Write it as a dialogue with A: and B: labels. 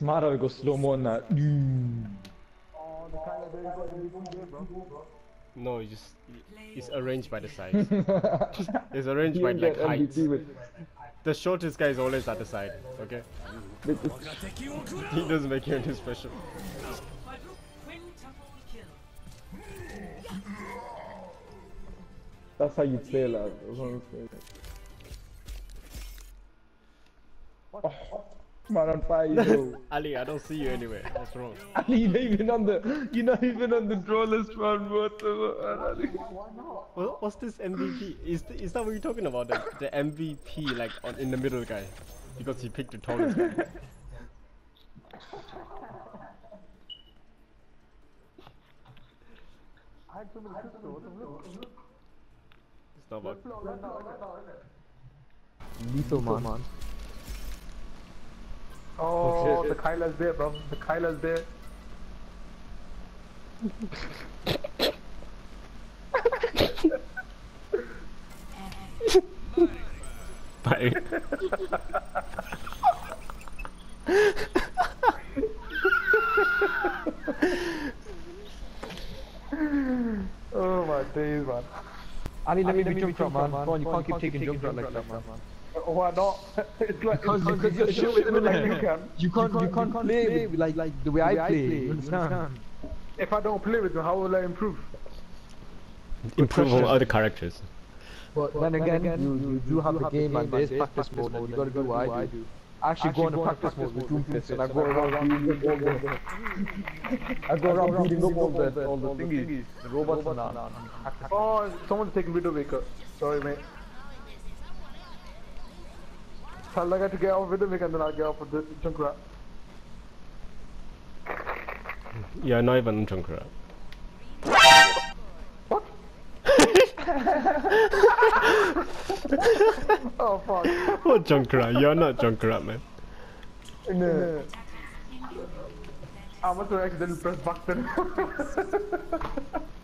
A: Smara go slow mo na.
B: No, it's just it's arranged by the size. it's arranged by like height. The shortest guy is always at the side. Okay, he doesn't make you anything special.
A: That's how you play, lad. That's how you play. Oh, man on fire, yo.
B: Ali, I don't see you anywhere. What's wrong?
A: Ali, you're not even on the, you're not even on the draw list, man. What the?
B: What, what's this MVP? Is th- is that what you're talking about? The, the MVP like on in the middle guy, because he picked the tallest guy. It's not about.
A: Lethal, man.
C: Oh, the Kyla's there, bro. The Kyla's there.
B: Bye.
C: Oh my days, man.
A: Ali, let me be jump shot, man. Come on, you can't keep taking jump shot like that, man.
C: Why not? it's like
A: Because
C: it's,
A: because you're shit with the
C: like you
A: minute.
C: can.
A: You can't you can't play with like like the way I play. You understand?
C: If I don't play with them, how will I improve?
B: Improve on other characters.
A: But then again, you, you do have the game and there's practice mode and you gotta do what I do. I actually go into practice mode with Doomfist and I go around beating up all the I go around beating up all the all the thingies, the robots and that.
C: Oh, someone's taking Widowmaker. Sorry, mate. I got to get off Widowmaker and then I'll get off with the Junkrat.
B: Yeah, not even Junkrat.
C: What? oh, fuck.
B: What Junkrat? You're not Junkrat, man.
C: No. I must have accidentally pressed button.